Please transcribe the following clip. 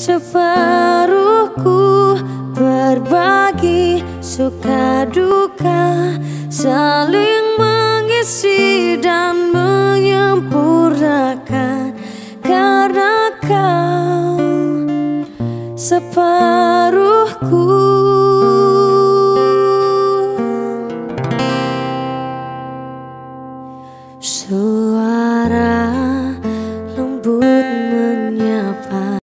Separuhku berbagi suka duka Saling mengisi dan menyempurnakan. Karena kau separuhku. Suara lembut menyapa.